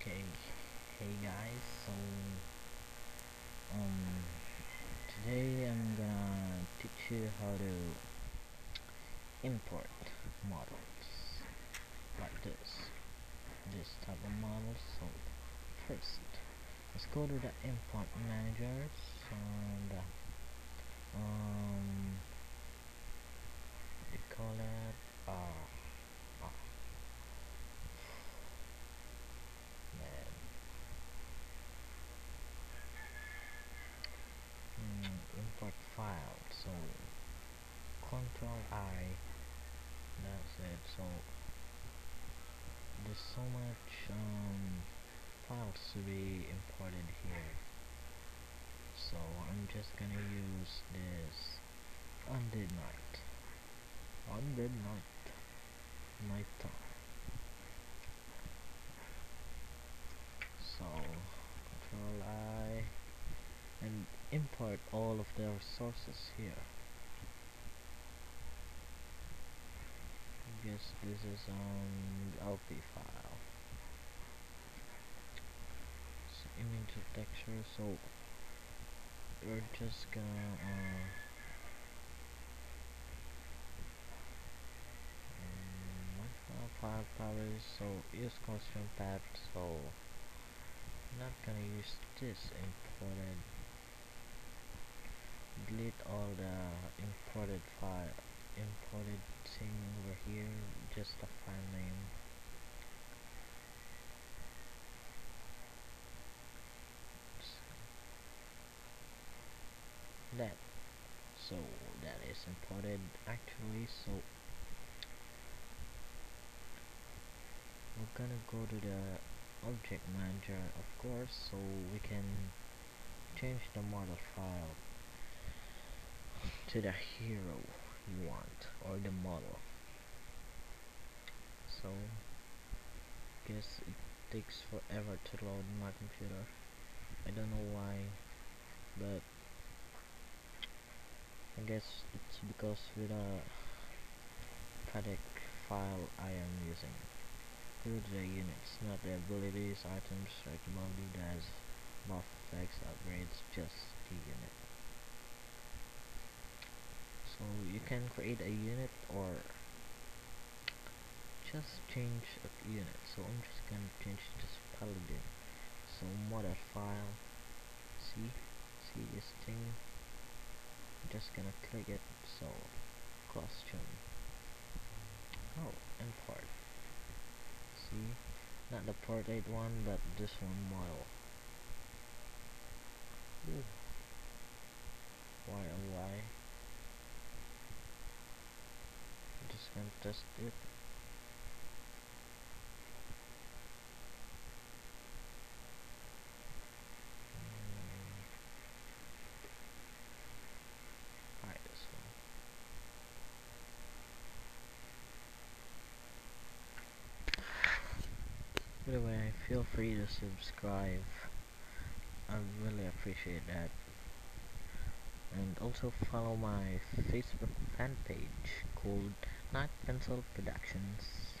Okay, hey guys, so um today I'm gonna teach you how to import models like this this type of model. So first let's go to the import managers and um you call it uh import file so control I. That's it. So there's so much um, files to be imported here. So I'm just gonna use this undead night undead night night time so control I and import all of the resources here On um, LP file. So image texture so we're just gonna uh, file powers so use constant path so I'm not gonna use this imported delete all the imported file imported thing over here just a file name that so that is imported actually so we're gonna go to the object manager of course so we can change the model file to the hero you want or the model. So guess it takes forever to load my computer. I don't know why but I guess it's because with a product file I am using. Here the units not the abilities items like recommended as buff effects upgrades just the unit so you can create a unit or just change a unit. So I'm just gonna change this paladin so model file. See? See this thing? I'm just gonna click it. So costume oh import see? Not the portrait one but this one model Ooh. why oh why just test it Anyway, feel free to subscribe. I really appreciate that. And also follow my Facebook fan page called Knight Pencil Productions.